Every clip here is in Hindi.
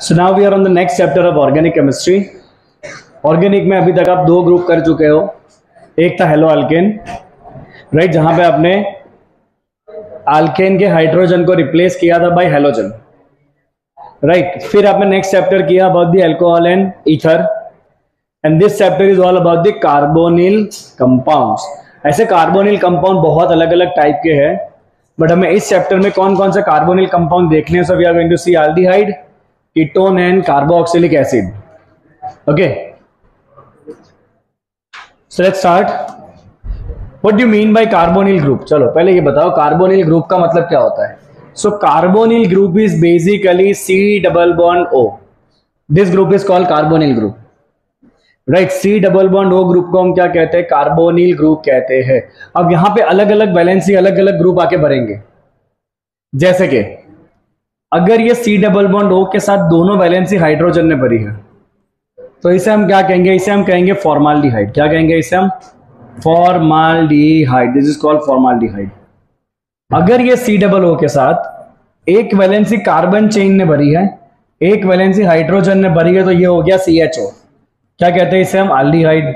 So now we are on the next chapter of organic chemistry organic में अभी तक आप दो ग्रुप कर चुके हो। एक था हेलो अल्केन राइट जहाँ पे आपने अल्केन के हाइड्रोजन को रिप्लेस किया था बाय हेलोजन राइट फिर आपने नेक्स्ट चैप्टर किया about the alcohol and ether and this chapter is all about the carbonyl compounds ऐसे कार्बोनिल कंपाउंड बहुत अलग अलग टाइप के हैं बट हमें इस चैप्टर में कौन कौन से कार्बोनिल कंपाउंड देखने हैं so we are going to see aldehyde ketone and carboxylic acid okay let's start what do mean by carbonyl group चलो, पहले ये बताओ कार्बोनिल ग्रुप का मतलब क्या होता है? So carbonyl group is basically C double bond O this group is called carbonyl group right C double bond O group को हम क्या कहते हैं? कार्बोनिल ग्रुप कहते हैं। अब यहाँ पे अलग अलग वैलेंसी अलग अलग ग्रुप आके भरेंगे। जैसे कि अगर ये सी डबल बॉन्ड ओ के साथ दोनों वैलेंसी हाइड्रोजन ने भरी है तो इसे हम क्या कहेंगे? इसे हम कहेंगे फॉर्माल्डिहाइड क्या कहेंगे इसे हम? Formaldehyde this is called formaldehyde अगर ये सी डबल ओ के साथ एक वैलेंसी कार्बन चेन ने भरी है, एक वैलेंसी हाइड्रोजन ने भरी है तो ये हो गया सी एच ओ क्या कहते हैं इसे हम? आल्डिहाइड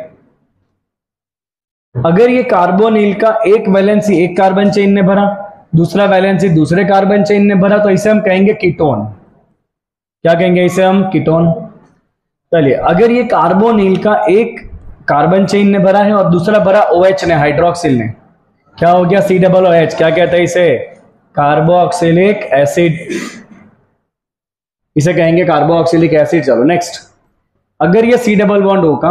अगर ये कार्बोनिल का एक वैलेंसी एक कार्बन चेन ने भरा दूसरा वैलेंसी दूसरे कार्बन चेन ने भरा तो इसे हम कहेंगे कीटोन। क्या कहेंगे इसे हम? कीटोन। चलिए, अगर ये कार्बोनिल का एक कार्बन चेन ने भरा है और दूसरा भरा ओ OH ने हाइड्रोक्सिल ने, क्या हो गया? सी डबल ओ एच क्या कहते हैं इसे? कार्बोक्सिलिक एसिड इसे कहेंगे कार्बोक्सिलिक एसिड चलो नेक्स्ट अगर ये सी डबल बॉन्ड होगा,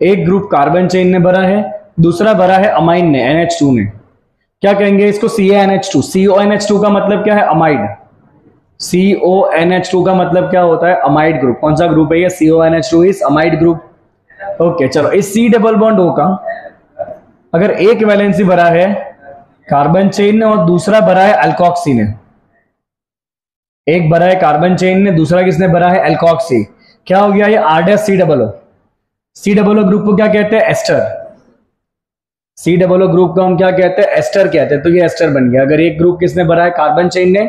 एक ग्रुप कार्बन चेन ने भरा है, दूसरा भरा है अमाइन ने NH2 ने। क्या कहेंगे इसको? C N H two C O N H two का मतलब क्या है? Amide C O N H two का मतलब क्या होता है? अमाइड ग्रुप कौन सा ग्रुप है ये? C O N H two is amide group okay चलो, इस सी डबल बॉन्ड ओ का अगर एक वैलेंसी भरा है कार्बन चेन ने और दूसरा भरा है अल्कोक्सी ने। एक भरा है कार्बन चेन ने, दूसरा किसने भरा है? एल्कॉक्सी क्या हो गया ये? R C double O C double O group को क्या कहते हैं? Ester C double O group को हम क्या कहते हैं? एस्टर कहते हैं। तो ये एस्टर बन गया। अगर एक ग्रुप किसने भरा है? कार्बन चेन ने।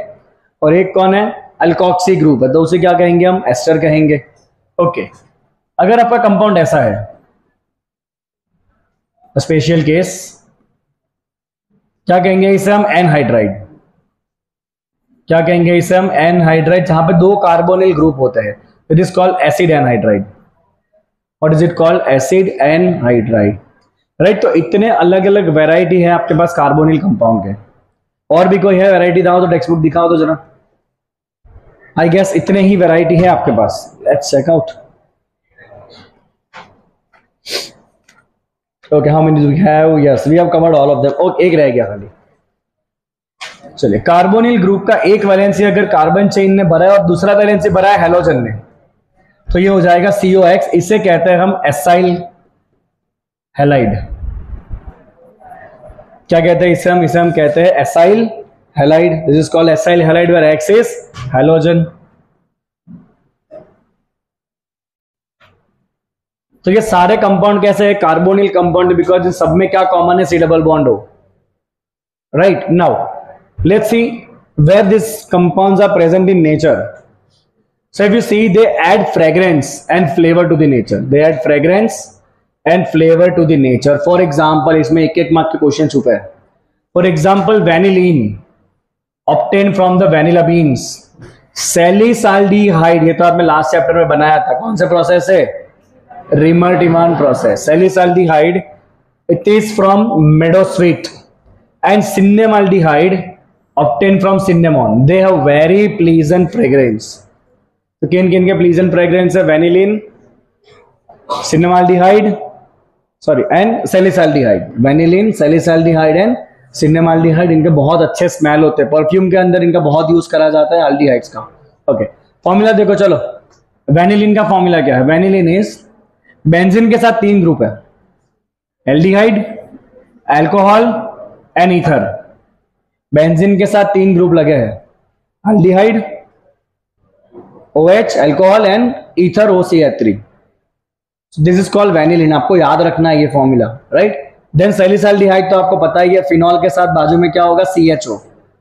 और एक कौन है? अल्कॉक्सी ग्रुप है। तो उसे क्या कहेंगे हम? एस्टर कहेंगे। ओके अगर आपका कंपाउंड ऐसा है स्पेशल केस क्या कहेंगे इसे हम? एनहाइड्राइड क्या कहेंगे इसे हम? एनहाइड्राइड जहाँ पे दो कार्बोनिल ग्रुप होते हैं। It is called acid anhydride what is it called acid anhydride right तो इतने अलग अलग वेराइटी है आपके पास कार्बोनिल कंपाउंड के। और भी कोई है वेराइटी दाओ तो टेक्स्ट बुक दिखाओ तो जरा। आई गेस इतने ही वेराइटी है आपके पास। Let's check out okay how many we have yes we have covered all of them okay एक रह गया खाली। चलिए कार्बोनिल ग्रुप का एक वैलेंसी अगर कार्बन चेन ने भरा है और दूसरा वैलेंसी भरा है हेलोजन ने तो ये हो जाएगा सीओ एक्स इसे कहते हैं हम एसाइल हेलाइड। क्या कहते हैं इसे हम? इसे हम कहते हैं acyl halide. This is called acyl halide where X is halogen तो ये सारे कंपाउंड कैसे है? कार्बोनिल कंपाउंड बिकॉज़ सब में क्या कॉमन है? सी डबल बॉन्ड हो right now let's see where this compounds are present in nature So if you see, they add fragrance and flavor to the nature. They add fragrance and flavour to their for example इसमें एक एक मार्क के क्वेश्चन छुपे हैं। For example vanillin obtained from the vanilla beans salicylaldehyde ये तो आपने लास्ट चैप्टर में बनाया था। कौन सा प्रोसेस है? Reimer Tiemann process salicylaldehyde it is from meadowsweet and cinnamaldehyde obtained from cinnamon they have very pleasant and fragrance तो किन किन के प्लीज़ एंड फ्रेग्रेंस है? Vanillin cinnamaldehyde sorry and salicylaldehyde vanillin salicylaldehyde and cinnamaldehyde इनके बहुत अच्छे स्मेल होते हैं। परफ्यूम के अंदर इनका बहुत यूज़ करा जाता है आल्डिहाइड्स का। ओके फॉर्मूला देखो, चलो। वेनिलिन का फॉर्मूला क्या है? वेनिलिन इज़ बेंजिन के साथ तीन ग्रुप है। Aldehyde alcohol and ether benzene के साथ तीन ग्रुप लगे हैं। Aldehyde OH alcohol and ether OCH3 this is called vanillin आपको याद रखना है ये फॉर्मूला राइट देन सेलिसाल्डिहाइड तो आपको पता ही है फिनॉल के साथ बाजू में क्या होगा? CHO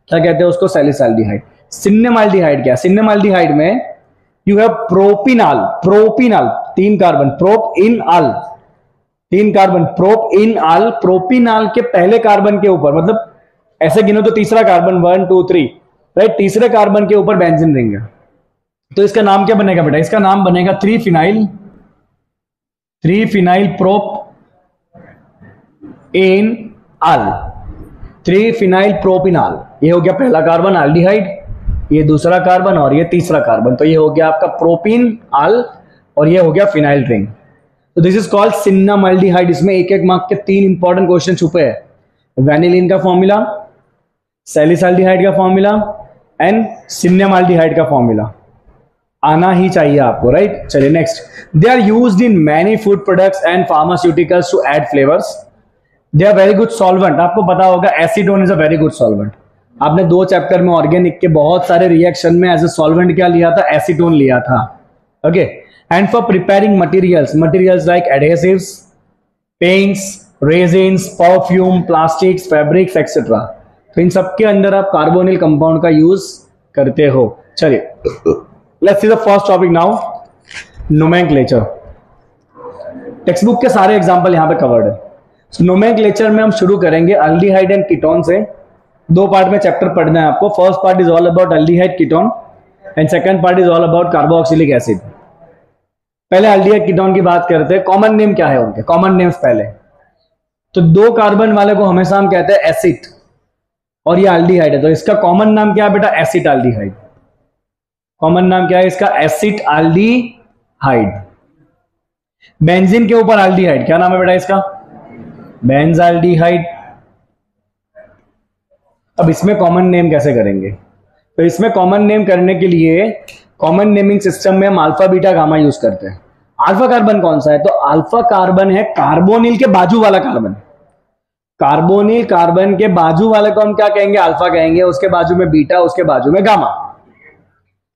क्या कहते हैं उसको? सेलिसाल्डिहाइड सिन्नेमाल्डिहाइड क्या सिन्नेमाल्डिहाइड में यू हैव प्रोपिनाल प्रोपिनाल तीन कार्बन प्रोप इन आल तीन carbon prop en al propenal के पहले कार्बन के ऊपर मतलब ऐसे गिनो तो तीसरा carbon one two three right तीसरे कार्बन के ऊपर बेंजिन रिंग है। तो इसका नाम क्या बनेगा बेटा? इसका नाम बनेगा three phenyl three phenyl propenal three phenyl propenal ये हो गया पहला कार्बन आल्डिहाइड ये दूसरा कार्बन और ये तीसरा कार्बन तो ये हो गया आपका प्रोपिन आल और ये हो गया फिनाइल रिंग तो this is called cinnamaldehyde इसमें एक एक मार्क के तीन इंपॉर्टेंट क्वेश्चन छुपे हैं. वैनिलिन का फॉर्मूला सेलिसल्डिहाइड का फॉर्मूला एंड सिन्नमाल्डिहाइड का फॉर्मूला आना ही चाहिए आपको राइट चलिए next they are use in many food products and pharmaceuticals to add flavours they are very good solvent आपको पता होगा acetone is a very good solvent आपने दो चैप्टर में ऑर्गेनिक के बहुत सारे रिएक्शन में एज ए सॉल्वेंट क्या लिया था? एसिटोन लिया था. Okay and for preparing materials materials like adhesives paints resins perfume plastics fabrics etcetera तो इन सबके अंदर आप कार्बोनिल कंपाउंड का यूज़ करते हो. चलिए. Let's see the first topic now nomenclature text book के सारे एग्ज़ाम्पल यहाँ पे कवर्ड है. नोमेंक्लेचर में हम शुरू करेंगे अल्डीहाइड एंड कीटोन से. दो पार्ट में चैप्टर पढ़ना है आपको. First part is all about aldehyde ketone and second part is all about carboxylic acid पहले अल्डीहाइड कीटोन की बात करते हैं. कॉमन नेम क्या है उनके? कॉमन नेम्स पहले. तो दो कार्बन वाले को हमेशा हम कहते हैं एसिड और ये अल्डीहाइड है. तो इसका कॉमन नाम क्या है बेटा? एसिड अल्डीहाइड कॉमन नाम क्या है इसका? Acid aldehyde. बेंजीन के ऊपर अल्डीहाइड, क्या नाम है बेटा इसका? बेंजाल्डिहाइड। अब इसमें कॉमन नेम कैसे करेंगे? तो इसमें कॉमन नेम करने के लिए कॉमन नेमिंग सिस्टम में हम अल्फ़ा, बीटा, गामा यूज़ करते हैं। अल्फ़ा कार्बन कौन सा है? तो अल्फ़ा कार्बन है कार्बोनिल के बाजू वाला कार्बन। कार्बोनिल कार्बन के बाजू वाले को हम क्या कहेंगे? अल्फ़ा कहेंगे, उसके बाजू में बीटा, उसके बाजू में गामा।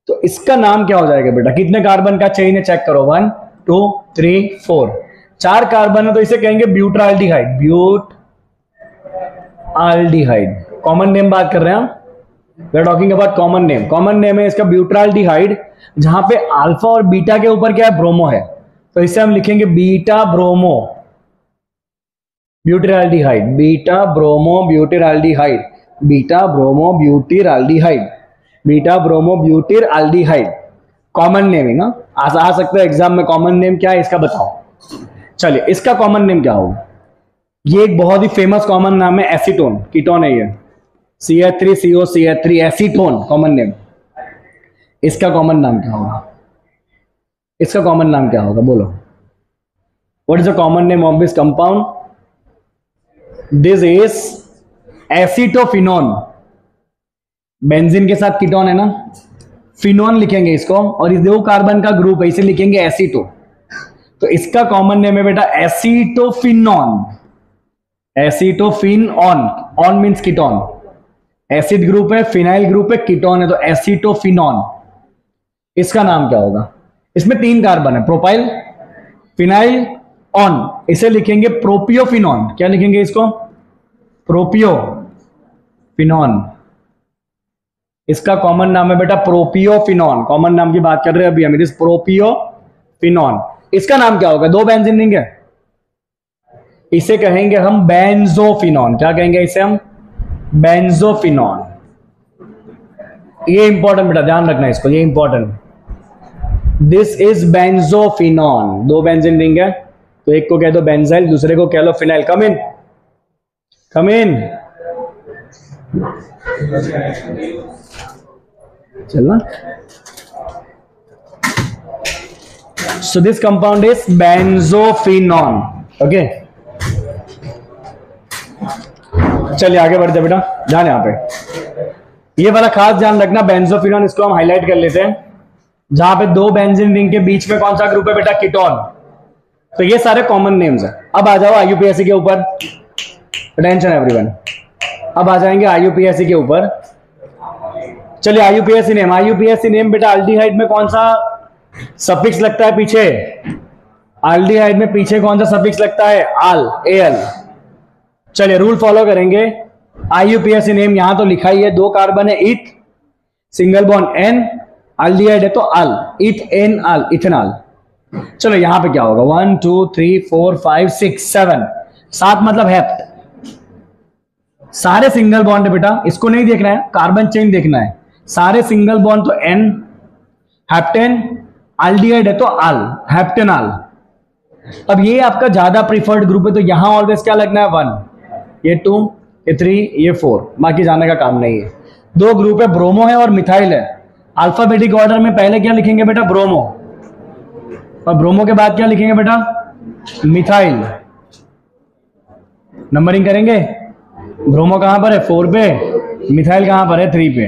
तो इसका नाम क्या हो जाएगा बेटा? कितने कार्बन का चेन है? चेक करो. वन टू थ्री फोर चार कार्बन है तो इसे कहेंगे butyraldehyde but aldehyde common name बात कर रहे हैं हम? We talking about common name common name है इसका ब्यूट्राल्डिहाइड जहाँ पे अल्फ़ा और बीटा के ऊपर क्या है? ब्रोमो है. तो इसे हम लिखेंगे beta bromo butyraldehyde beta bromo butyraldehyde beta bromo butyraldehyde beta bromo butyraldehyde common naming आ सकता है एग्ज़ाम में कॉमन नेम क्या है, इसका बताओ। चलिए, इसका कॉमन नेम क्या होगा? ये एक बहुत ही फ़ेमस कॉमन नाम है एसीटोन कीटोन है ये। C H three CO C H three acetone common name इसका कॉमन नाम क्या होगा? इसका कॉमन नाम क्या होगा? बोलो। What is the common name of this compound this is acetophenone benzene के साथ कीटोन है ना? फिनोन लिखेंगे इसको, और इस दो कार्बन का ग्रुप है इसे लिखेंगे एसिटो तो इसका कॉमन नेम है बेटा acetophenone acetophenone one means ketone acid group है फिनाइल ग्रुप है कीटोन है तो एसिटोफिनॉन इसका नाम क्या होगा? इसमें तीन कार्बन है प्रोपाइल फिनाइल ऑन इसे लिखेंगे प्रोपियोफिनॉन क्या लिखेंगे इसको? प्रोपियो फिनॉन इसका कॉमन नाम है बेटा प्रोपियोफिनॉन। कॉमन नाम की बात कर रहे हैं अभी हम प्रोपियोफिनॉन। इसका नाम क्या होगा? दो बेंजीन है इसे कहेंगे हम बेंजोफिनॉन क्या कहेंगे इसे हम? बेंजोफिनॉन ये इंपॉर्टेंट बेटा, ध्यान रखना इसको, ये इंपॉर्टेंट दिस इज़ बेंजोफिनॉन दो बेंजीन रिंग है तो एक को कह दो बेंजाइल दूसरे को कह लो फिनाइल कम इन कम इन चलना। So this compound is benzophenone. Okay. चलिए आगे बढ़ते बेटा, ध्यान यहाँ पे। ये वाला खास ध्यान रखना बेंजोफिनॉन इसको हम हाईलाइट कर लेते हैं। जहाँ पे दो बेंजीन रिंग के बीच में कौन सा ग्रुप है बेटा? कीटोन तो ये सारे कॉमन नेम्स हैं। अब आ जाओ आईयूपीएससी के ऊपर। टेंशन एवरीवन अब आ जाएँगे आईयूपीएससी के ऊपर। चलिए आईयूपीएससी नेम आईयूपीएससी नेम बेटा अल्टीहाइड में कौन सा सफिक्स लगता है पीछे? आल्डिहाइड में पीछे कौन सा सफिक्स लगता है? आल ए एल चलिए रूल फॉलो करेंगे। आईयूपीएससी नेम यहाँ तो लिखा ही है, दो कार्बन है इथ सिंगल बॉन्ड एन अल्डिहाइड है तो अल इथ एन अल इथेनॉल चलो, यहाँ पे क्या होगा? One two three four five six seven सात मतलब हेप्ट सारे सिंगल बॉन्ड है बेटा, इसको नहीं देखना है कार्बन चेन देखना है। सारे सिंगल बॉन्ड तो एन, हैप्टेन, अल्डिहाइड है तो अल हैप्टेनॉल अब ये आपका ज़्यादा प्रीफर्ड ग्रुप है तो यहाँ ऑलवेज क्या लगना है? वन। ये टू, ये थ्री, ये फोर। बाकी जाने का काम नहीं है। दो ग्रुप है, ब्रोमो है और मिथाइल है। अल्फाबेटिक ऑर्डर में पहले क्या लिखेंगे बेटा? ब्रोमो। और ब्रोमो के बाद क्या लिखेंगे बेटा? मिथाइल। नंबरिंग करेंगे? ब्रोमो कहाँ पर है? फोर पे। मिथाइल कहाँ पर है? थ्री पे।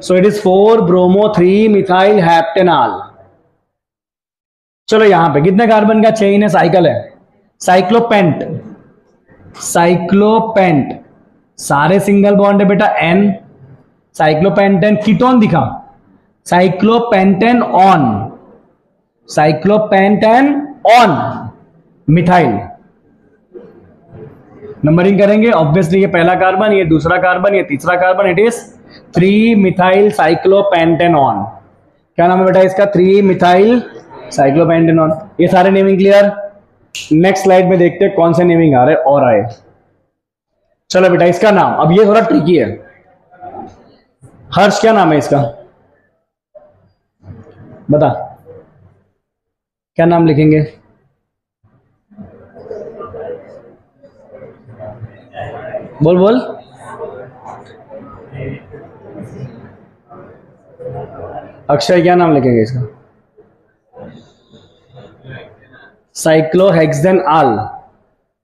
So it is four bromo three methyl heptanol चलो यहाँ पे, कितने कार्बन का चेन है? साइकिल है। साइक्लोपेंट साइक्लोपेंट सारे सिंगल बॉन्ड है बेटा एन साइक्लोपेंटेन कीटोन दिखा cyclopentane one cyclopentane one methyl numbering करेंगे ऑब्वियसली ये पहला कार्बन ये दूसरा कार्बन ये तीसरा carbon it is three methyl cyclopentane one क्या नाम है बेटा इसका? Three methyl cyclopentanone. ये सारे नेमिंग क्लियर नेक्स्ट स्लाइड में देखते हैं कौन से नेमिंग आ रहे और आए। चलो बेटा, इसका नाम। अब ये थोड़ा ट्रिकी है। हर्ष, क्या नाम है इसका? बता। क्या नाम लिखेंगे? बोल बोल। अक्षय, क्या नाम लिखेंगे इसका? साइक्लोहेक्सेन आल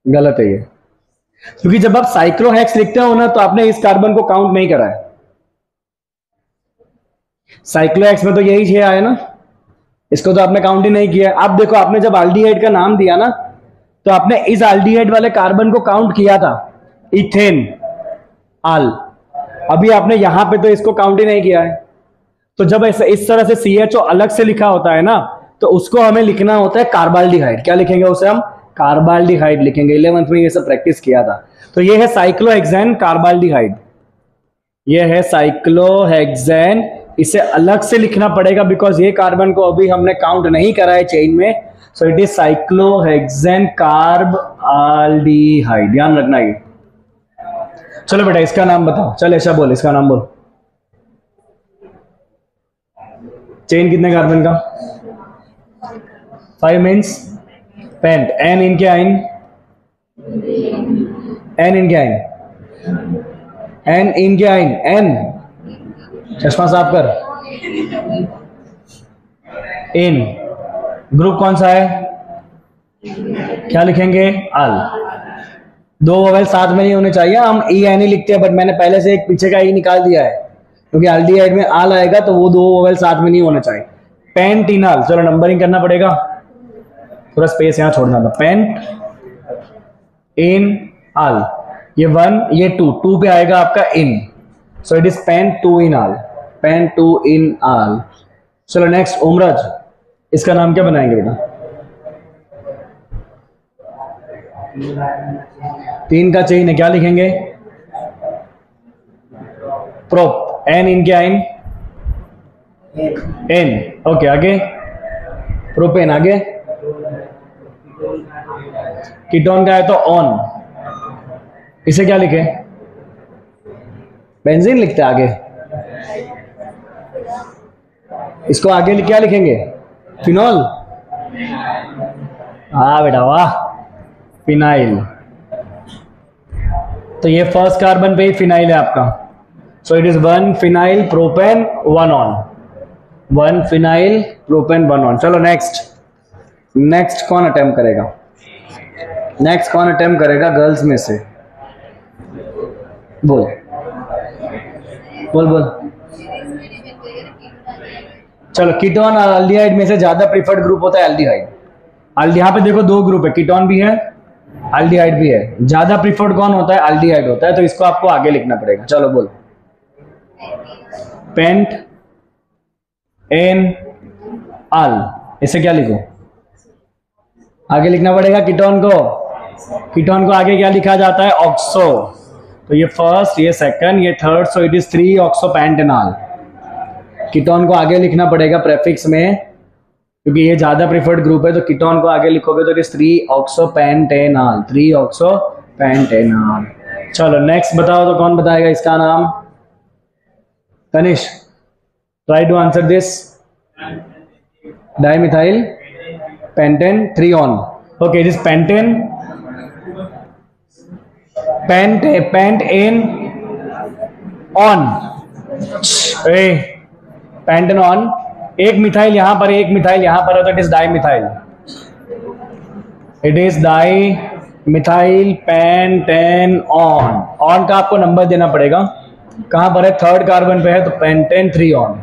गलत है ये। क्योंकि जब आप साइक्लोहेक्स लिखते हो ना तो आपने इस कार्बन को काउंट नहीं करा है। साइक्लोहेक्स में तो यही छह आया ना। इसको तो आपने काउंट ही नहीं किया। आप देखो, आपने जब आल्डिहाइड का नाम दिया ना तो आपने इस आल्डिहाइड वाले कार्बन को काउंट किया था। Ethanal. अभी आपने यहाँ पे तो इसको काउंट ही नहीं किया है। तो जब ऐसे इस तरह से सी एच ओ अलग से लिखा होता है ना तो उसको हमें लिखना होता है कार्बाल्डिहाइड। क्या लिखेंगे उसे हम? कार्बाल्डिहाइड लिखेंगे। इलेवंथ में ये सब प्रैक्टिस किया था। तो ये है साइक्लोहेक्सेन कार्बाल्डिहाइड। ये है साइक्लोहेक्सेन। इसे अलग से लिखना पड़ेगा बिकॉज़ ये कार्बन को अभी हमने काउंट नहीं करा है चेन में। So it is cyclohexane carbaldehyde ध्यान रखना ये। चलो बेटा, इसका नाम बताओ। चल, ऐसा बोल, इसका नाम बोल। चेन कितने कार्बन का? फाइव मीन्स पेंट एन इनके आइन एन इनके आइन एन इनके आइन एन चश्मा साफ़ कर। इन ग्रुप कौन सा है? क्या लिखेंगे? आल दो वोवेल साथ में नहीं होने चाहिए। हम ई एन ही लिखते हैं बट मैंने पहले से एक पीछे का ई निकाल दिया है। क्योंकि एल्डिहाइड में आल आएगा तो वो दो वोवेल साथ में नहीं होना चाहिए। पेंटिनल चलो नंबरिंग करना पड़ेगा। थोड़ा स्पेस यहाँ छोड़ना था। Pentynal. ये वन ये टू टू पे आएगा आपका yne so it is pent two ynal. Pent two ynal. चलो नेक्स्ट ओमराज इसका नाम क्या बनाएँगे बेटा? तीन का चेन है। क्या लिखेंगे? प्रोप एन इन क्या इन एन ओके आगे? प्रोपेन आगे? कीटोन का है तो ऑन इसे क्या लिखे? बेंजीन लिखते आगे। इसको आगे क्या लिखेंगे? फिनॉल हाँ बेटा वाह। फिनाइल तो ये फ़र्स्ट कार्बन पे ही फिनाइल है आपका। So it is one phenyl propane one one one phenyl propane one one चलो नेक्स्ट नेक्स्ट कौन अटेम्प्ट करेगा? नेक्स्ट कौन अटेम्प्ट करेगा गर्ल्स में से? बोल। बोल बोल। चलो कीटोन और अल्डिहाइड में से ज़्यादा प्रीफर्ड ग्रुप होता है अल्डिहाइड अल्डी यहाँ पे देखो दो ग्रुप है कीटोन भी है अल्डिहाइड भी है। ज़्यादा प्रीफर्ड कौन होता है? अल्डिहाइड होता है तो इसको आपको आगे लिखना पड़ेगा। चलो, बोल। पेंट एन आल। इसे क्या लिखो? आगे लिखना पड़ेगा कीटोन को। कीटोन को आगे क्या लिखा जाता है? ऑक्सो। तो ये फ़र्स्ट ये सेकंड ये third so it is three oxo pent pentanol ketone को आगे लिखना पड़ेगा प्रेफिक्स में, क्योंकि ये ज़्यादा प्रिफर्ड ग्रुप है तो कीटोन को आगे लिखोगे तो three oxo pentanol three oxo pentanol चलो नेक्स्ट बताओ तो कौन बताएगा इसका नाम? Try to answer this dimethyl pentane three one okay this pentane pent pent yne one a pentane one एक मिथाइल यहाँ पर एक मिथाइल यहाँ पर है तो it is di methyl it is di methyl pentane one one का आपको नंबर देना पड़ेगा कहाँ पर है? थर्ड कार्बन पे है तो pentane three one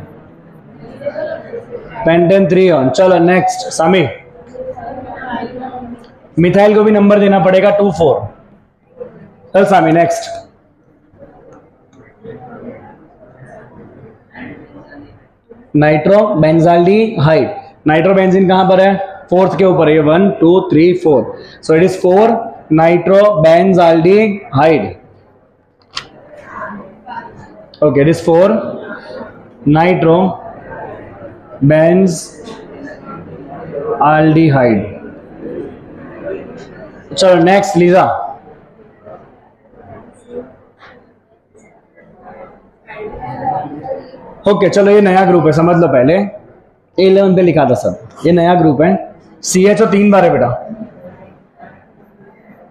pentane three one चलो नेक्स्ट सामी मिथाइल को भी नंबर देना पड़ेगा टू फोर चल सामी next nitro benzaldehyde nitro benzene कहाँ पर है? फोर्थ के ऊपर है one two three four so it is four nitro benzaldehyde it is four nitro benz aldehyde चलो नेक्स्ट लीजा ओके चलो ये नया ग्रुप है समझ लो पहले ए इलेवन पे लिखा था सब ये नया ग्रुप है सी एच ओ तीन बार है बेटा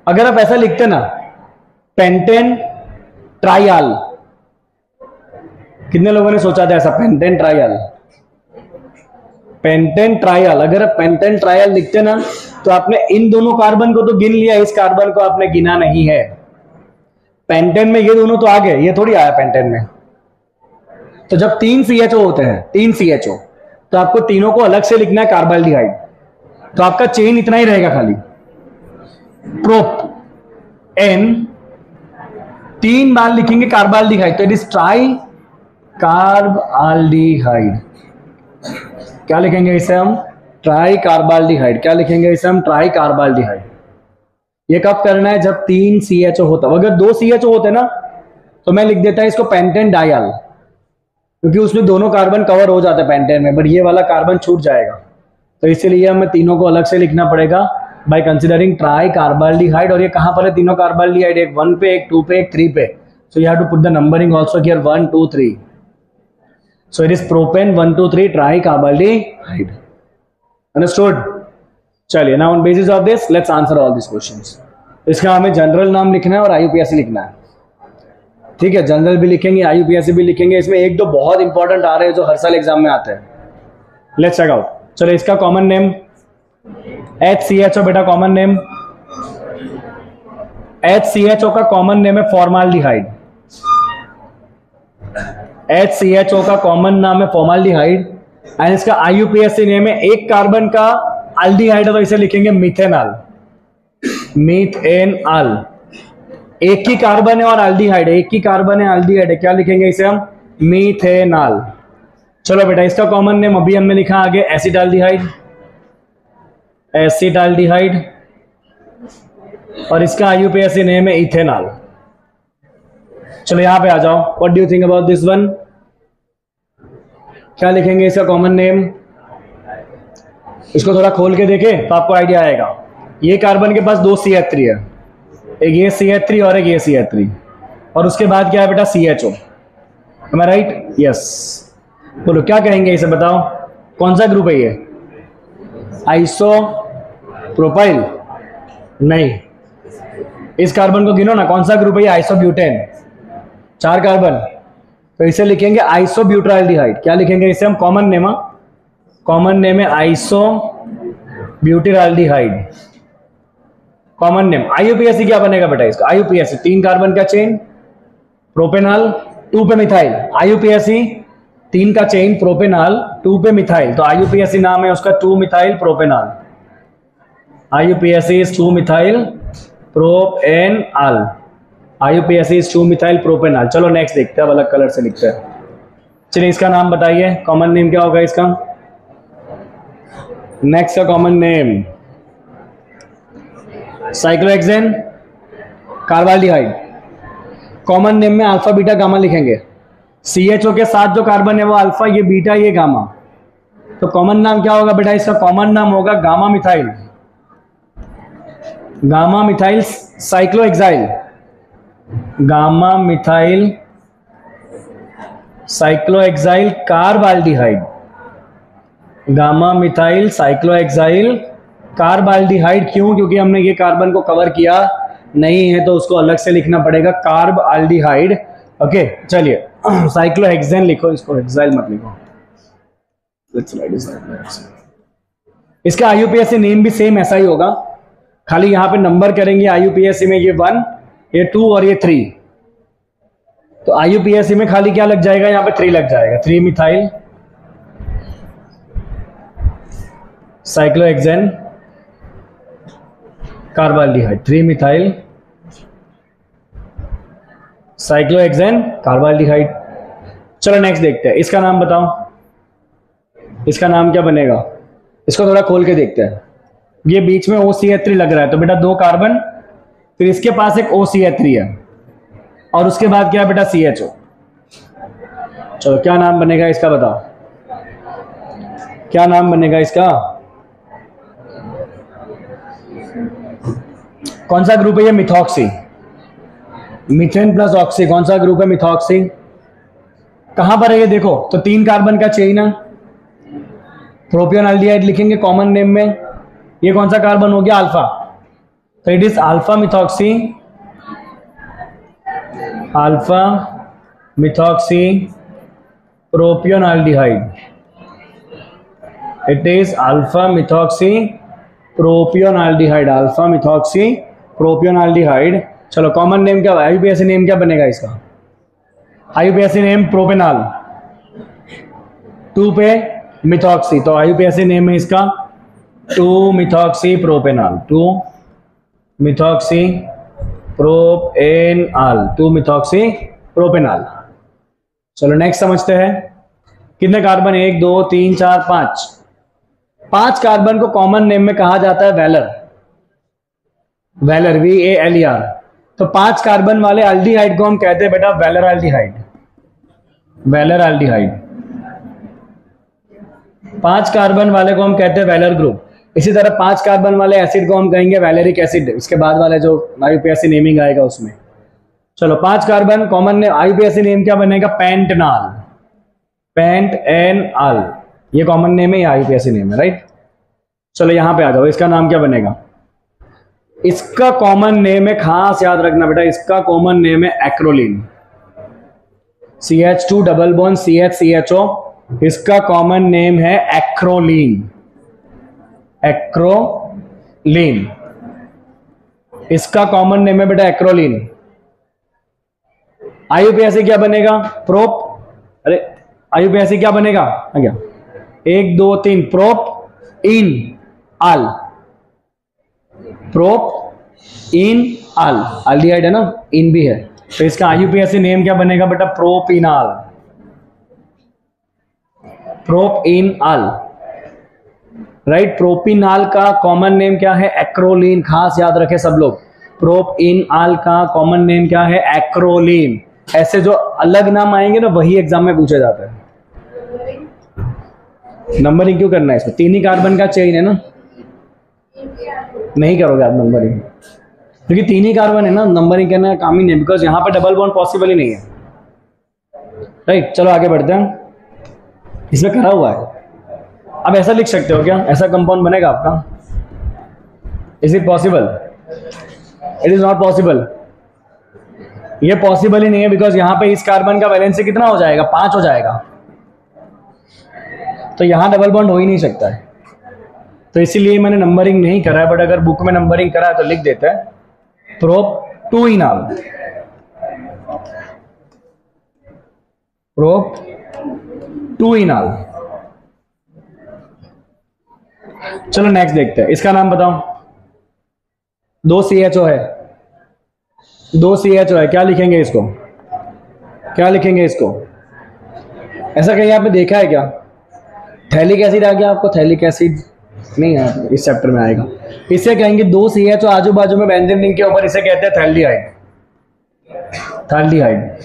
अगर आप ऐसा लिखते ना पेंटेन ट्राइल कितने लोगों ने सोचा था ऐसा? पेंटेन ट्रायल पेंटेन ट्रायल अगर पेंटेन ट्रायल लिखते ना तो आपने इन दोनों कार्बन को तो गिन लिया, इस कार्बन को आपने गिना नहीं है। पेंटेन में ये दोनों तो आ गए, ये थोड़ी आया पेंटेन में। तो जब तीन सी एच ओ होते हैं, तीन सी एच ओ तो आपको तीनों को अलग से लिखना है कार्बाल्डिहाइड तो आपका चेन इतना ही रहेगा खाली। प्रोप एन तीन बार लिखेंगे कार्बाल्डिहाइड तो it is tri carbaldehyde क्या लिखेंगे इसे हम? ट्राई कार्बाल्डिहाइड क्या लिखेंगे इसे हम? ट्राई कार्बाल्डिहाइड ये कब करना है? जब तीन सी एच ओ होता अगर दो सी एच ओ होते ना तो मैं लिख देता है इसको पेंटेन डायल क्योंकि उसमें दोनों कार्बन कवर हो जाते हैं पेंटेन में, बट ये वाला कार्बन छूट जाएगा। तो इसीलिए हमें तीनों को अलग से लिखना पड़ेगा बाय कंसिडरिंग ट्राई कार्बाल्डिहाइड और ये कहाँ पर है? तीनों कार्बाल्डिहाइड एक वन पे, एक टू पे, एक थ्री पे। So you have to put the numbering also here one two three propane one two three tri carbaldehyde understood चलिए now on basis of this let's answer all this questions इसका हमें जनरल नाम लिखना है और आईयूपीएससी लिखना है। ठीक है जनरल भी लिखेंगे आईयूपीएससी भी लिखेंगे। इसमें एक दो बहुत इंपॉर्टेंट आ रहे हैं जो हर साल एग्ज़ाम में आते हैं। लेट्स चेक आउट चलो इसका common name H C H O बेटा common name H C H O का कॉमन नेम है formaldehyde H C H O का कॉमन नाम है फॉर्माल्डिहाइड एंड इसका आईयूपीएससी नेम है एक कार्बन का अल्डिहाइड तो इसे लिखेंगे मिथेनॉल मिथेनॉल एक ही कार्बन है और अल्डिहाइड एक ही कार्बन है अल्डिहाइड क्या लिखेंगे इसे हम? मीथेनॉल चलो बेटा, इसका कॉमन नेम अभी हमने लिखा आगे एसिडाल्डिहाइड एसिडाल्डिहाइड और इसका आईयूपीएससी नेम है इथेनॉल चलो यहाँ पे आ जाओ। What do think about this one क्या लिखेंगे इसका कॉमन नेम इसको थोड़ा खोल के देखे तो आपको आइडिया आएगा। ये कार्बन के पास दो सी एच थ्री है। एक ये सी एच थ्री और एक ये सी एच थ्री और उसके बाद क्या है बेटा? C H O right yes बोलो, क्या कहेंगे इसे बताओ? कौन सा ग्रुप है ये? आइसो प्रोपाइल नहीं। इस कार्बन को गिनो ना। कौन सा ग्रुप है ये? आइसोब्यूटेन चार कार्बन तो इसे लिखेंगे आइसोब्यूटाइल्डिहाइड क्या लिखेंगे इसे हम? कॉमन नेम कॉमन नेम है iso butyraldehyde common name IUPAC क्या बनेगा बेटा इसका? आईयूपीएससी तीन कार्बन का चेन प्रोपेनॉल टू पे मिथाइल आईयूपीएससी तीन का चेन प्रोपेनॉल टू पे मिथाइल तो आईयूपीएससी नाम है उसका two methyl propanol IUPAC two methyl propanol is two methyl propanol चलो नेक्स्ट देखते हैं अलग कलर से लिखते हैं। चलिए इसका नाम बताइए कॉमन नेम क्या होगा इसका? नेक्स्ट का common name cyclohexane carbaldehyde common name में अल्फ़ा बीटा गामा लिखेंगे। सी एच ओ के साथ जो कार्बन है वो अल्फ़ा ये बीटा ये गामा तो कॉमन नाम क्या होगा बेटा इसका? कॉमन नाम होगा gamma methyl gamma methyl cyclohexyl gamma methyl cyclohexyl carbaldehyde. Gamma methyl cyclohexyl carbaldehyde क्यों? क्योंकि हमने ये कार्बन को कवर किया नहीं है तो उसको अलग से लिखना पड़ेगा कार्ब आल्डिहाइड ओके चलिए। साइक्लोहेक्सेन लिखो इसको हेक्साइल मत लिखो। इसका आईयूपीएससी नेम भी सेम ऐसा ही होगा। खाली यहाँ पे नंबर करेंगे आईयूपीएससी में ये वन ये टू और ये थ्री तो आईयूपीएससी में खाली क्या लग जाएगा? यहाँ पे थ्री लग जाएगा। Three methyl cyclohexane carbaldehyde three methyl cyclohexane carbaldehyde चलो नेक्स्ट देखते हैं। इसका नाम बताओ। इसका नाम क्या बनेगा? इसको थोड़ा खोल के देखते हैं। ये बीच में ओ सी थ्री लग रहा है। तो बेटा दो कार्बन फिर इसके पास एक ओ सी थ्री है। और उसके बाद क्या बेटा सी एच ओ चलो, क्या नाम बनेगा इसका बताओ। क्या नाम बनेगा इसका? कौन सा ग्रुप है ये? मिथॉक्सी। Methane plus oxy. कौन सा ग्रुप है मिथॉक्सी? कहाँ पर है ये? देखो तो तीन कार्बन का चेन है। प्रोपियन अल्डिहाइड लिखेंगे कॉमन नेम में। ये कौन सा कार्बन हो गया? Alpha is alpha methoxy alpha methoxy propion aldehyde it is alpha methoxy propion aldehyde alpha methoxy propionaldehyde चलो कॉमन नेम क्या आईयूपीएससी नेम क्या बनेगा इसका? आईयूपीएससी नेम प्रोपेनाल टू पे मिथॉक्सी तो आईयूपीएससी नेम है इसका। Two methoxy propanal two methoxy propanal two methoxy propanal चलो नेक्स्ट समझते हैं। कितने कार्बन एक, दो, तीन, चार, पाँच। पाँच कार्बन को कॉमन नेम में कहा जाता है valer valer V A L R तो पाँच कार्बन वाले अल्डिहाइड को हम कहते हैं बेटा वेलर अल्डिहाइड वेलर अल्डिहाइड पाँच कार्बन वाले को हम कहते हैं वेलर ग्रुप इसी तरह पाँच कार्बन वाले एसिड को हम कहेंगे वैलेरिक एसिड इसके बाद वाले जो आईयूपीएससी नेमिंग आएगा उसमें। चलो, पाँच कार्बन कॉमन ने आईयूपीएससी नेम क्या बनेगा? पेंटनाल पेंट एन आल ये कॉमन नेम है आईयूपीएससी नेम है राइट चलो, यहाँ पे आ जाओ, इसका नाम क्या बनेगा? इसका कॉमन नेम है, खास याद रखना बेटा, इसका कॉमन नेम है acrolein C H two double bond C H C H O इसका कॉमन नेम है एक्रोलीन एक्रोलीन इसका कॉमन नेम है बेटा एक्रोलीन आयुपीएससी क्या बनेगा? प्रोप अरे आयुपीएससी क्या बनेगा? क्या एक, दो, तीन. Prop en al prop en al aldehyde है ना? इन भी है. तो इसका आईयूपीएससी नेम क्या बनेगा बेटा? Propenal prop en al right propenal का कॉमन नेम क्या है? एक्रोलिन खास याद रखे सब लोग। प्रोप इन आल का कॉमन नेम क्या है? एक्रोलिन ऐसे जो अलग नाम आएँगे ना, वही एग्ज़ाम में पूछे जाते हैं। नंबरिंग क्यों करना है इसमें? तीन ही कार्बन का चेन है ना? नहीं करोगे आप नंबरिंग क्योंकि तीन ही कार्बन है ना नंबरिंग करना काम ही नहीं बिकॉज़ यहाँ पे डबल बॉन्ड पॉसिबल ही नहीं है। राइट चलो आगे बढ़ते हैं। इसमें करा हुआ है। अब ऐसा लिख सकते हो क्या? ऐसा कंपाउंड बनेगा आपका? Is it possible it is not possible ये पॉसिबल ही नहीं है बिकॉज़ यहाँ पे इस कार्बन का वैलेंसी कितना हो जाएगा? पाँच हो जाएगा। तो यहाँ डबल बॉन्ड हो ही नहीं सकता है। तो इसीलिए मैंने नंबरिंग नहीं करा है बट अगर बुक में नंबरिंग करा है तो लिख देते हैं। Prop two ynal prop two ynal चलो नेक्स्ट देखते हैं। इसका नाम बताओ। दो सी एच ओ है। दो सी एच ओ है। क्या लिखेंगे इसको? क्या लिखेंगे इसको? ऐसा कहीं आपने देखा है क्या? थैलिक एसिड आ गया आपको? थैलिक एसिड नहीं है। इस चैप्टर में आएगा। इसे कहेंगे दो सी एच ओ आजू बाजू में बेंजीन रिंग के ऊपर। इसे कहते हैं थैल्डिहाइड थैल्डिहाइड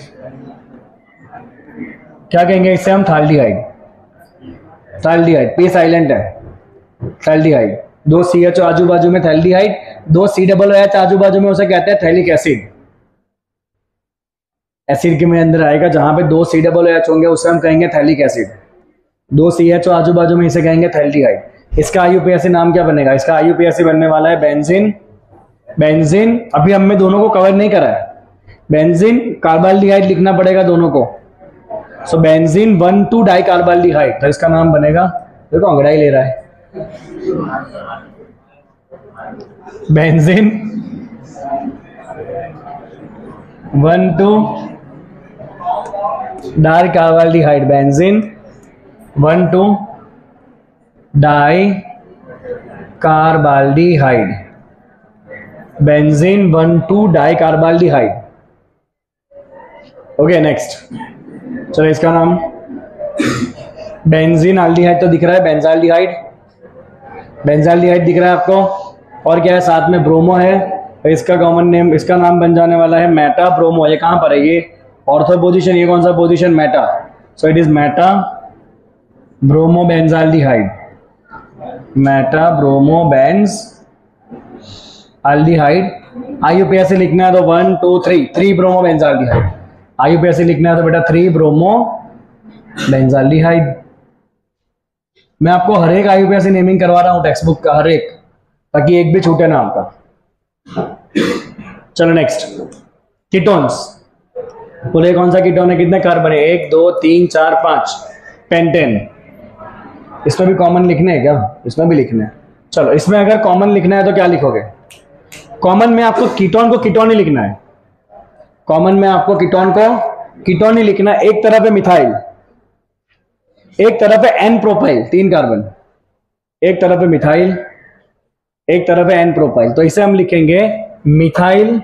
क्या कहेंगे? इसे हम थाल्डिहाइड थाल्डिहाइड पी साइलेंट है। थाल्डिहाइड दो सी एच आजू बाजू में थैल्डिहाइड दो सी डबल एच आजू बाजू में उसे कहते हैं थैलिक एसिड एसिड के में अंदर आएगा, जहाँ पे दो सी डबल एच होंगे, उसे हम कहेंगे थैलिक एसिड दो सी एच आजू बाजू में इसे कहेंगे थैल्डिहाइड इसका आईयूपीएससी नाम क्या बनेगा? इसका आईयूपीएससी बनने वाला है बेंजीन बेंजीन अभी हमने दोनों को कवर नहीं करा है। बेंजीन कार्बाल्डिहाइड लिखना पड़ेगा दोनों को। So benzene one two di carbaldehyde तो इसका नाम बनेगा, देखो अंगड़ाई ले रहा है। Benzene. One, two. Di carbaldehyde benzene. One, two. Di. Carbaldehyde benzene, one, two. Di carbaldehyde okay, next. चलो, इसका नाम बेंजीन आल्डिहाइड तो दिख रहा है बेंजाल्डिहाइड बेंजाल्डिहाइड दिख रहा है आपको। और क्या है, साथ में ब्रोमो है। इसका कॉमन नेम इसका नाम बन जाने वाला है मेटा ब्रोमो। ये कहाँ पर है ये? ऑर्थो पोजिशन ये कौन सा position meta. So it is meta bromo benzaldehyde meta bromo benzaldehyde IUPAC लिखना है तो one two three three bromo benzaldehyde IUPAC लिखना है तो बेटा थ्री ब्रोमो बेंजाल्डिहाइड मैं आपको हर एक आईयूपीएससी नेमिंग करवा रहा हूँ टेक्स्ट बुक का, हर एक, ताकि एक भी छूटे ना आपका। चलो नेक्स्ट कीटोन्स बोले कौन सा कीटोन है? कितने कार्बन है एक, दो, तीन, चार, पाँच। पेंटेन इसमें भी कॉमन लिखने हैं क्या? इसमें भी लिखने हैं। चलो, इसमें अगर कॉमन लिखना है तो क्या लिखोगे? कॉमन में आपको कीटोन को कीटोन ही लिखना है। कॉमन में आपको कीटोन को कीटोन ही लिखना है। एक तरफ़ है मिथाइल। एक तरफ़ है एन प्रोपाइल तीन कार्बन। एक तरफ़ है मिथाइल, एक तरफ़ है एन प्रोपाइल तो इसे हम लिखेंगे मिथाइल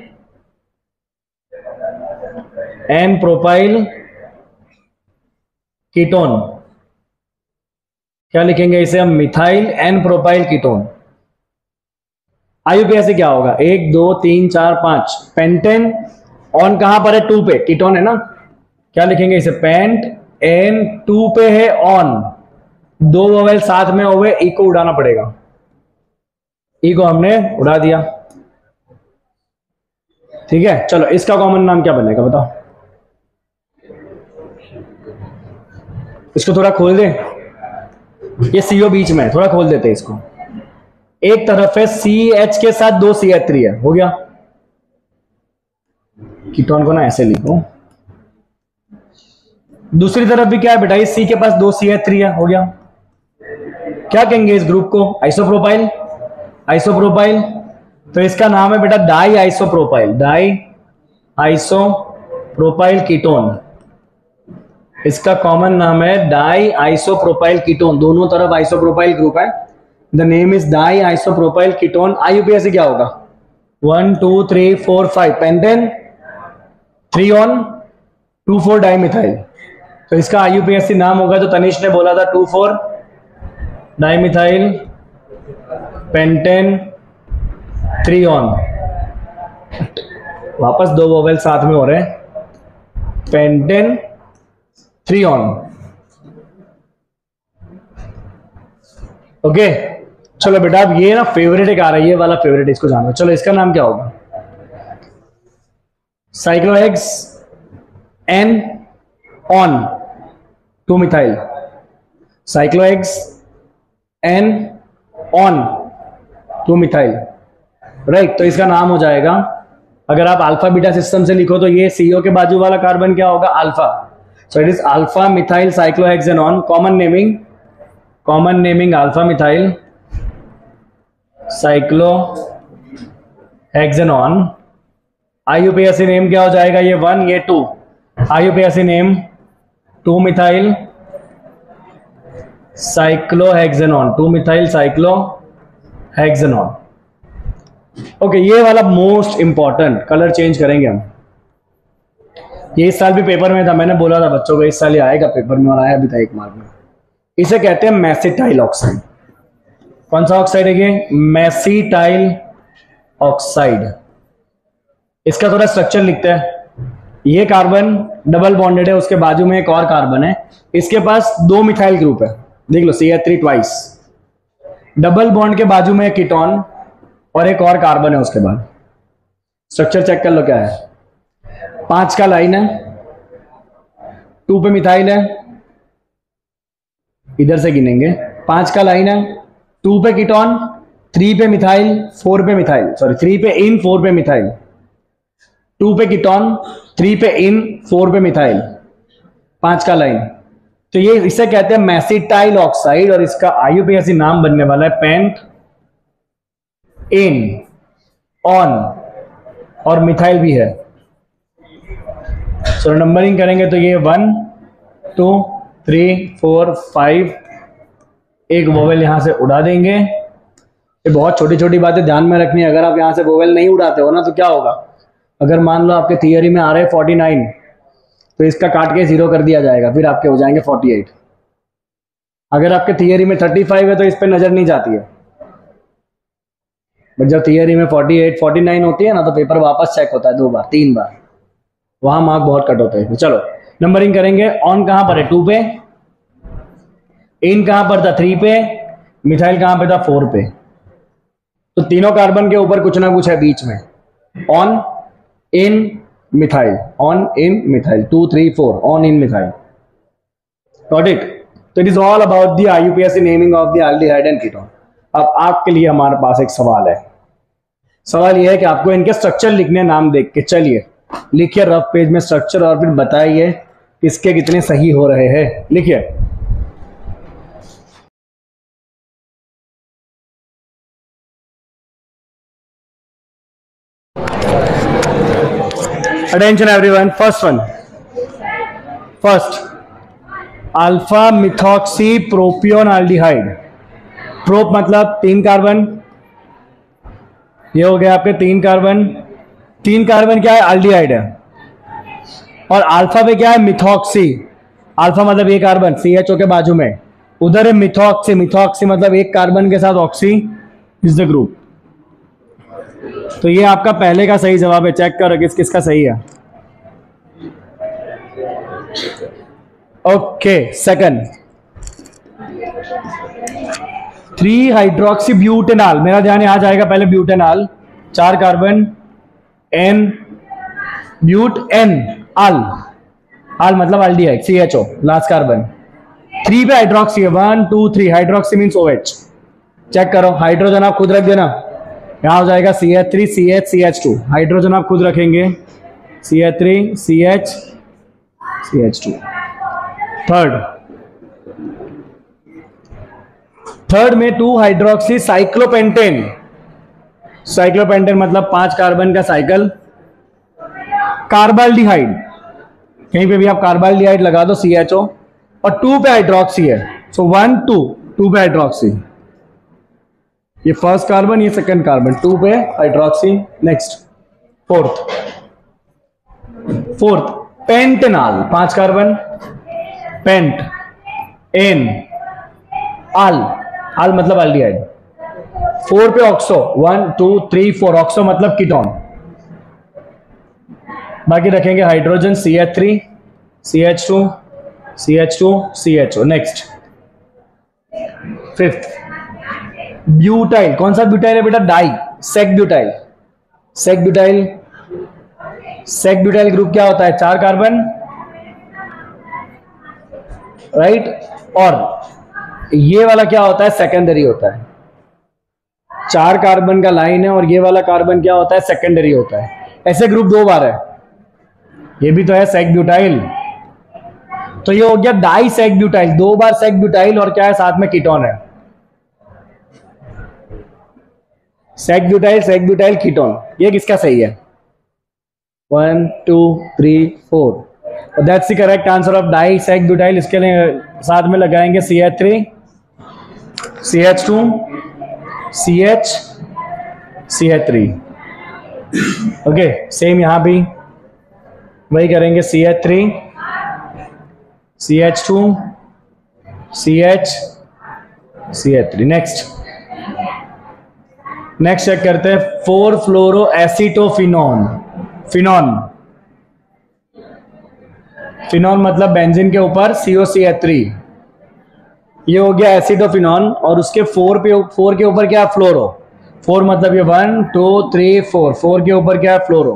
एन प्रोपाइल कीटोन। क्या लिखेंगे इसे हम? Methyl n propyl ketone. IUPAC क्या होगा? एक, दो, तीन, चार, पाँच। पेंटेन ऑन कहाँ पर है? टू पे। कीटोन है ना? क्या लिखेंगे इसे? पेंट एन टू पे है ऑन दो वोवेल साथ में हुए ई को उड़ाना पड़ेगा। ई को हमने उड़ा दिया। ठीक है? चलो, इसका कॉमन नाम क्या बनेगा बताओ? इसको थोड़ा खोल दे। ये सीओ बीच में है, थोड़ा खोल देते इसको। एक तरफ़ है सी एच के साथ, दो सी एच थ्री है। हो गया। कीटोन को ना ऐसे लिखो। दूसरी तरफ़ भी क्या है बेटा? इस सी के पास दो सी एच थ्री है, हो गया। क्या कहेंगे इस ग्रुप को? आइसोप्रोपाइल आइसोप्रोपाइल तो इसका नाम है बेटा di isopropyl di iso isopropyl ketone इसका कॉमन नाम है डाई आइसोप्रोपाइल कीटोन दोनों तरफ़ आइसोप्रोपाइल ग्रुप है। The name is di isopropyl ketone IUPAC क्या होगा? One two three four five pentane three one two four di methyl तो इसका आईयूपीएससी नाम होगा तो तनिष ने बोला था two four di methyl pentane three one वापस दो वोवेल साथ में हो रहे हैं। पेंटेन थ्री ऑन ओके चलो बेटा, अब ये ना फेवरेट एक आ रहा है वाला फेवरेट इसको जानो। चलो, इसका नाम क्या होगा? Cyclohexanone two methyl cyclohexanone two methyl right तो इसका नाम हो जाएगा, अगर आप अल्फ़ा बीटा सिस्टम से लिखो तो ये सीओ के बाजू वाला कार्बन क्या होगा? Alpha so it is alpha methyl cyclohexanone common naming common naming alpha methyl cyclohexanone IUPAC name क्या हो जाएगा? ये वन ये two IUPAC name two methyl cyclohexanone, two methyl cyclohexanone. Okay ये वाला मोस्ट इंपॉर्टेंट कलर चेंज करेंगे हम। ये इस साल भी पेपर में था, मैंने बोला था बच्चों को, इस साल ये आएगा पेपर में और आया भी था एक मार्क में। इसे कहते हैं मैसीटाइल ऑक्साइड कौन सा ऑक्साइड है ये? मैसीटाइल ऑक्साइड इसका थोड़ा स्ट्रक्चर लिखते हैं। ये कार्बन डबल बॉन्डेड है, उसके बाजू में एक और कार्बन है। इसके पास दो मिथाइल ग्रुप है। देख लो C three twice double bond के बाजू में कीटोन और एक और कार्बन है उसके बाद। स्ट्रक्चर चेक कर लो, क्या है? पाँच का लाइन है। टू पे मिथाइल है। इधर से गिनेंगे। पाँच का लाइन है। टू पे कीटोन, थ्री पे मिथाइल, फोर पे मिथाइल। सॉरी थ्री पे इन, फोर पे मिथाइल। टू पे कीटोन थ्री पे इन फोर पे मिथाइल। पाँच का लाइन। तो ये इसे कहते हैं मैसिटाइल ऑक्साइड और इसका आईयूपीएससी नाम बनने वाला है पेंट। इन ऑन और मिथाइल भी है। सो so, नंबरिंग करेंगे तो ये one two three four five एक वोवेल यहाँ से उड़ा देंगे। ये बहुत छोटी छोटी बातें ध्यान में रखनी है। अगर आप यहाँ से वोवेल नहीं उड़ाते हो ना तो क्या होगा? अगर मान लो आपके थियोरी में आ रहे फोर्टी नाइन तो इसका काट के ज़ीरो कर दिया जाएगा, फिर आपके हो जाएँगे फोर्टी एट अगर आपके थियरी में थर्टी फाइव है तो इस पर नज़र नहीं जाती है. बट जब थियरी में फोर्टी एट फोर्टी नाइन होती है ना तो पेपर वापस चेक होता है दो बार, तीन बार. वहाँ मार्क बहुत कट होते हैं. चलो नंबरिंग करेंगे. ऑन कहाँ पर है? टू पे. इन कहाँ पर था? थ्री पे. मिथाइल कहाँ पे था? फोर पे. तो तीनों कार्बन के ऊपर कुछ ना कुछ है बीच में. One yne methyl one yne methyl two three four one yne methyl got it तो it is all about the IUPAC naming of the aldehyde and ketone अब आपके लिए हमारे पास एक सवाल है। सवाल यह है कि आपको इनके स्ट्रक्चर लिखने नाम देख के, चलिए, लिखिए रफ पेज में स्ट्रक्चर और फिर बताइए किसके कितने सही हो रहे हैं। लिखिए। Attention, everyone. First one. First. Alpha methoxy propion aldehyde prop मतलब तीन कार्बन ये हो गया आपके तीन कार्बन तीन कार्बन क्या है? अल्डिहाइड है। और अल्फ़ा पे क्या है? मिथॉक्सी अल्फ़ा मतलब एक कार्बन सी एच ओ के बाजू में. उधर है मिथॉक्सी मिथॉक्सी मतलब एक कार्बन के साथ ऑक्सी इज़ द ग्रुप तो ये आपका पहले का सही जवाब है चेक करो किस, किसका सही है। Okay second three hydroxy butanal मेरा ध्यान यहाँ जाएगा, पहले ब्यूटेनाल चार कार्बन एन ब्यूट एन आल आल मतलब aldehyde C H O last carbon three पे हाइड्रोक्सी है one two three hydroxy means O H check करो हाइड्रोजन आप खुद रख देना। यहाँ हो जाएगा C H three C H C H two hydrogen आप खुद रखेंगे। C H three C H C H two third third में टू हाइड्रोक्सी साइक्लोपेंटेन साइक्लोपेंटेन मतलब पाँच कार्बन का साइकिल कार्बाल्डिहाइड कहीं पे भी आप कार्बाल्डिहाइड लगा दो सी एच ओ और टू पे हाइड्रोक्सी है। सो वन टू टू पे हाइड्रोक्सी ये फ़र्स्ट कार्बन ये सेकंड कार्बन टू पे hydroxy next fourth fourth pentanal पाँच carbon pent an al al मतलब अल्डिहाइड फोर पे oxo one two three four oxo मतलब कीटोन बाकी रखेंगे hydrogen C H three C H two C H two C H O next fifth butyl, कौन सा ब्यूटाइल है बेटा? Di. Sec butyl. Sec butyl. Sec butyl group क्या होता है? चार कार्बन। राइट? और ये वाला क्या होता है? सेकेंडरी होता है। चार कार्बन का लाइन है और ये वाला कार्बन क्या होता है? सेकेंडरी होता है। ऐसे ग्रुप दो बार है। ये भी तो है सेक ब्यूटाइल। तो ये हो गया डाई सेक ब्यूटाइल। दो बार सेक ब्यूटाइल और क्या है? साथ में कीटोन है। Sec butyl sec butyl ketone ये किसका सही है? One two three four that's correct answer of di sec butyl इसके लिए साथ में लगाएँगे C H three C H two C H C H three okay same यहाँ भी. वही करेंगे C H three C H two C H C H three next next check करते हैं. Four fluoro acetophenone phenone phenol मतलब बेंजीन के ऊपर सीओ सी थ्री ये हो गया एसिडोफिनॉन और उसके फोर पे फोर के ऊपर क्या? फ्लोरो फोर मतलब ये one two three four four के ऊपर क्या? फ्लोरो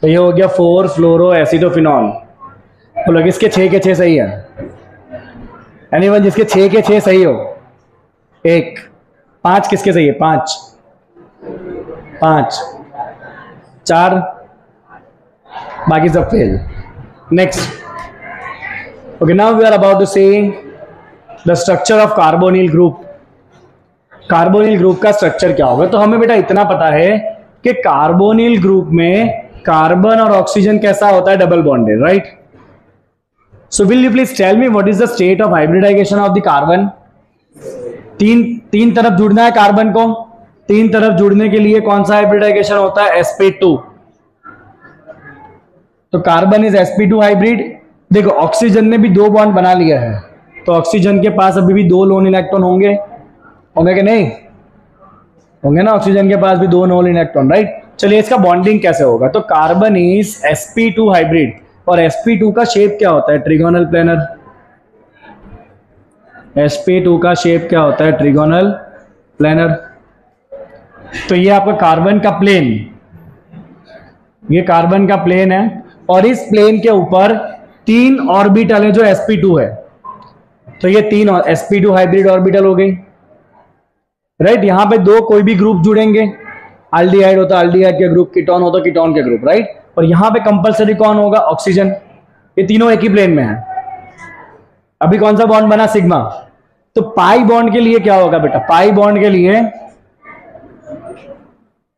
तो ये हो गया फोर फ्लोरो एसिडोफिनॉल तो लगे इसके छः के छः सही है? एनीवन जिसके छः के छः सही हो? एक. पाँच किसके सही है पाँच। पाँच। चार। बाकी सब fail next okay now we are about to see the structure of carbonyl group carbonyl group का स्ट्रक्चर क्या होगा? तो हमें बेटा इतना पता है कि कार्बोनिल ग्रुप में कार्बन और ऑक्सीजन कैसा होता है? Double bonded right so will you please tell me what is the state of hybridization of the carbon तीन तीन तरफ़ जुड़ना है कार्बन को। तीन तरफ़ जुड़ने के लिए कौन सा हाइब्रिडाइजेशन होता है? Sp2 तो कार्बन इज़ sp2 हाइब्रिड देखो ऑक्सीजन ने भी दो बॉन्ड बना लिया है। तो ऑक्सीजन के पास अभी भी दो लोन इलेक्ट्रॉन होंगे। होंगे कि नहीं? होंगे ना? ऑक्सीजन के पास भी दो नोन इलेक्ट्रॉन राइट चलिए, इसका बॉन्डिंग कैसे होगा? तो carbon is SP two hybrid और एसपी टू का शेप क्या होता है? ट्रिगोनल प्लेनर sp2 का शेप क्या होता है? ट्रिगोनल प्लेनर तो ये आपका कार्बन का प्लेन ये कार्बन का प्लेन है और इस प्लेन के ऊपर तीन ऑर्बिटल है जो sp2 है। तो ये तीन sp2 हाइब्रिड ऑर्बिटल हो गई। राइट यहाँ पे दो कोई भी ग्रुप जुड़ेंगे। अल्डिहाइड होता अल्डिहाइड के ग्रुप कीटोन होता कीटोन के ग्रुप राइट और यहाँ पे कंपलसरी कौन होगा? ऑक्सीजन ये तीनों एक ही प्लेन में है। अभी कौन सा बॉन्ड बना? सिग्मा तो पाई बॉन्ड के लिए क्या होगा बेटा? पाई बॉन्ड के लिए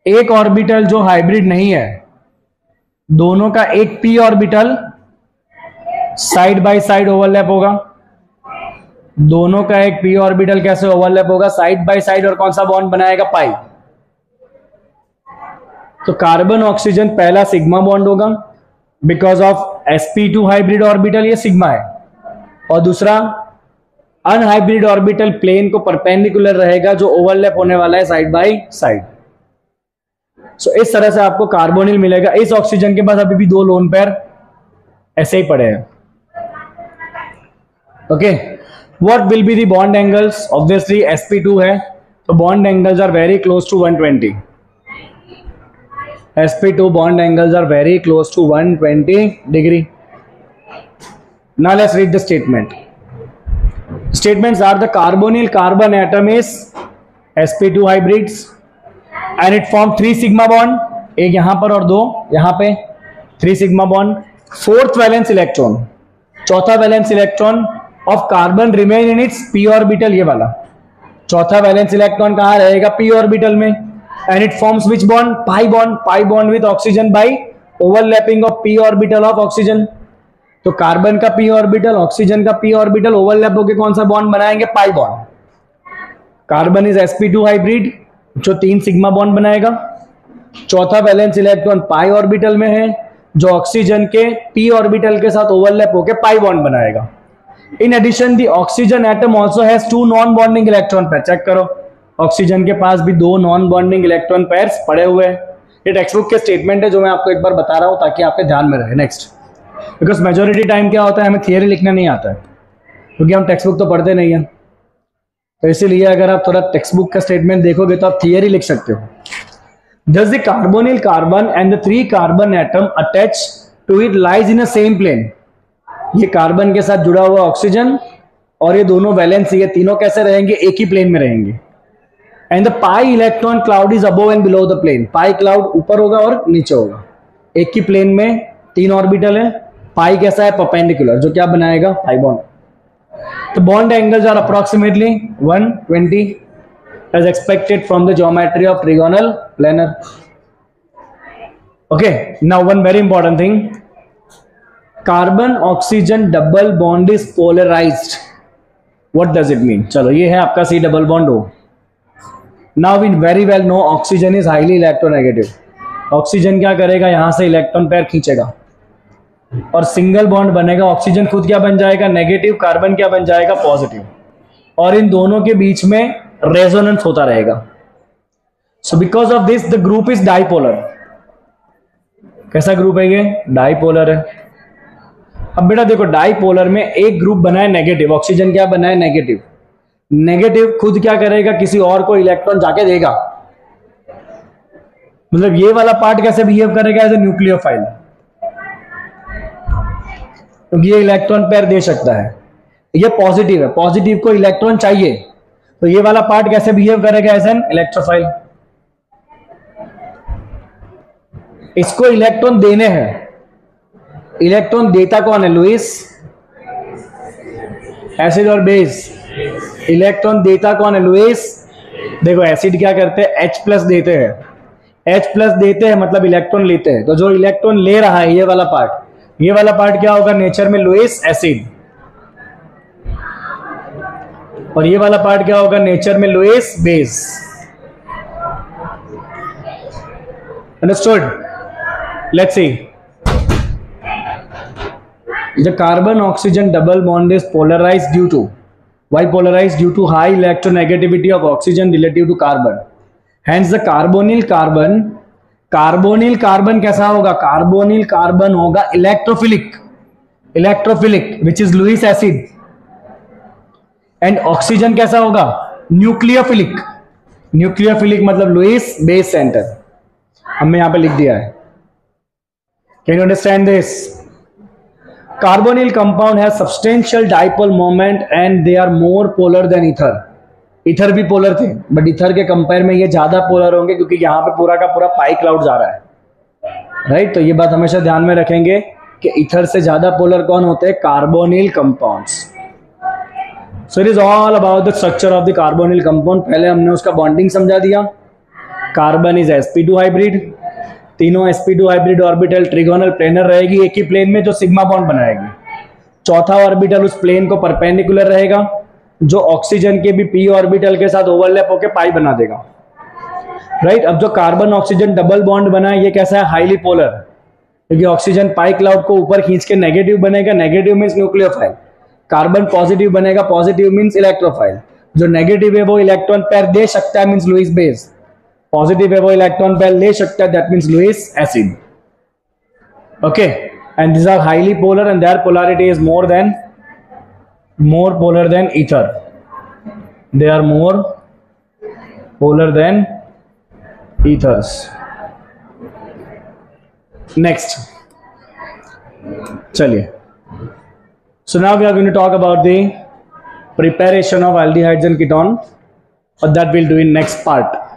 एक ऑर्बिटल जो हाइब्रिड नहीं है, दोनों का एक P orbital side by side overlap होगा। दोनों का एक पी ऑर्बिटल कैसे ओवरलैप होगा? साइड बाय साइड और कौन सा बॉन्ड बनाएगा? पाई। तो कार्बन ऑक्सीजन पहला सिग्मा बॉन्ड होगा। Because of sp2 hybrid orbital ये सिग्मा है। और दूसरा अनहाइब्रिड ऑर्बिटल प्लेन को परपेंडिकुलर रहेगा, जो ओवरलैप होने वाला है साइड बाय साइड सो इस तरह से आपको कार्बोनिल मिलेगा। इस ऑक्सीजन के पास अभी भी दो लोन पेयर ऐसे ही पड़े हैं। Okay what will be the bond angles obviously sp2 है। तो bond angles are very close to 120 sp2 bond angles are very close to 120 degree. Now, let's read the statement. Statements are the carbonyl carbon atom is sp2 hybrids and it form three sigma bond एक यहाँ पर और दो यहाँ पे three sigma bond fourth valence electron चौथा valence electron of carbon remain in its P orbital ये वाला चौथा वैलेंस इलेक्ट्रॉन कहाँ रहेगा पी ऑर्बिटल में and it forms which bond pi bond pi bond with oxygen by overlapping of p orbital of oxygen तो कार्बन का पी ऑर्बिटल, ऑक्सीजन का पी ऑर्बिटल ओवरलैप होकर कौन सा बॉन्ड बनाएँगे? Pi bond carbon is sp2 hybrid जो तीन सिग्मा बॉन्ड बनाएगा। चौथा वैलेंस इलेक्ट्रॉन पाई ऑर्बिटल में है, जो ऑक्सीजन के पी ऑर्बिटल के साथ ओवरलैप होकर पाई बॉन्ड बनाएगा। In addition the oxygen atom also has two non bonding electron pair check करो। ऑक्सीजन के पास भी दो नॉन बॉन्डिंग इलेक्ट्रॉन पेयर्स पड़े हुए हैं। ये टेक्स्ट बुक के स्टेटमेंट है जो मैं आपको एक बार बता रहा हूँ ताकि आपके ध्यान में रहे। नेक्स्ट बिकॉज़ मेजोरिटी टाइम क्या होता है, हमें थियरी लिखना नहीं आता है। क्योंकि हम टेक्स्ट बुक तो पढ़ते नहीं हैं। तो इसीलिए अगर आप थोड़ा टेक्स्ट बुक का स्टेटमेंट देखोगे तो आप थियरी लिख सकते हो। Does the carbonyl carbon and the three carbon atom attached to it lies in a same plane? ये कार्बन के साथ जुड़ा हुआ ऑक्सीजन और ये दोनों वैलेंस ये तीनों कैसे रहेंगे? एक ही प्लेन में रहेंगे। And the pi electron cloud is above and below the plane pi cloud ऊपर होगा और नीचे होगा। एक ही प्लेन में तीन ऑर्बिटल है। पाई कैसा है? परपेंडिकुलर जो क्या बनाएगा? पाई बॉन्ड तो bond angles are approximately 120 twenty as expected from the geometry of trigonal planar okay now one very important thing carbon oxygen double bond is polarize what does it mean चलो, ये है आपका सी डबल बॉन्ड हो now we very well know oxygen is highly electronegative oxygen क्या करेगा? यहाँ से इलेक्ट्रॉन पैर खींचेगा. और सिंगल बॉन्ड बनेगा ऑक्सीजन खुद क्या बन जाएगा? नेगेटिव कार्बन क्या बन जाएगा? पॉजिटिव और इन दोनों के बीच में रेजोनेंस होता रहेगा। So because of this the group is dipolar कैसा ग्रुप है ये? डाइपोलर है। अब बेटा देखो डाईपोलर में एक ग्रुप बना है नेगेटिव ऑक्सीजन क्या बना है नेगेटिव नेगेटिव खुद क्या करेगा? किसी और को इलेक्ट्रॉन जाके देगा। मतलब ये वाला पार्ट कैसे बिहेव करेगा एज ए न्यूक्लियोफाइल क्योंकि ये इलेक्ट्रॉन पेयर दे सकता है। ये पॉजिटिव है। पॉजिटिव को इलेक्ट्रॉन चाहिए। तो ये वाला पार्ट कैसे बिहेव करेगा एज एन इलेक्ट्रोफाइल इसको इलेक्ट्रॉन देने हैं। इलेक्ट्रॉन देता कौन है? लुइस एसिड और बेस इलेक्ट्रॉन देता कौन है? लुइस देखो एसिड क्या करते हैं? H प्लस देते हैं। H प्लस देते हैं मतलब इलेक्ट्रॉन लेते हैं। तो जो इलेक्ट्रॉन ले रहा है, ये वाला पार्ट ये वाला पार्ट क्या होगा? नेचर में लुइस एसिड और ये वाला पार्ट क्या होगा? नेचर में Lewis base understood let's see the carbon oxygen double bond is polarize due to why polarize due to high electronegativity of oxygen relative to carbon hence the carbonyl carbon carbonyl carbon कैसा होगा? कार्बोनिल कार्बन होगा electrophilic electrophilic which is Lewis acid and oxygen कैसा होगा? न्यूक्लियोफिलिक न्यूक्लियोफिलिक मतलब लुइस बेस सेंटर हमने यहाँ पे लिख दिया है। Can you understand this carbonyl compound has substantial dipole moment and they are more polar than ether. Ether भी पोलर थे बट इथर के कंपेयर में ये ज़्यादा पोलर होंगे क्योंकि यहाँ पे पूरा का पूरा पाई क्लाउड जा रहा है। राइट तो ये बात हमेशा ध्यान में रखेंगे कि इथर से ज़्यादा पोलर कौन होते हैं? Carbonyl compounds so it is all about the structure of the carbonyl compound पहले हमने उसका बॉन्डिंग समझा दिया। कार्बन इज़ sp2 हाइब्रिड तीनों sp2 hybrid orbital trigonal planar रहेगी। एक ही प्लेन में जो सिग्मा बॉन्ड बनाएगी। चौथा ऑर्बिटल उस प्लेन को परपेंडिकुलर रहेगा। जो ऑक्सीजन के भी पी ऑर्बिटल के साथ ओवरलैप होकर पाई बना देगा। Right right? अब जो कार्बन ऑक्सीजन डबल बॉन्ड बना है, ये कैसा है? हाईली पोलर क्योंकि ऑक्सीजन पाई क्लाउड को ऊपर खींच के नेगेटिव बनेगा। Negative means nucleophile carbon positive बनेगा। पॉजिटिव मीन्स इलेक्ट्रोफाइल जो नेगेटिव है, वो इलेक्ट्रॉन पैर दे सकता है मीन्स लुइस बेस पॉजिटिव है, वो इलेक्ट्रॉन पेयर ले सकता है that means Lewis acid okay and this are highly polar and their polarity is more than more polar than ether they are more polar than ethers next. chaliye so now we are going to talk about the preparation of aldehydes and ketone but that we'll do in next part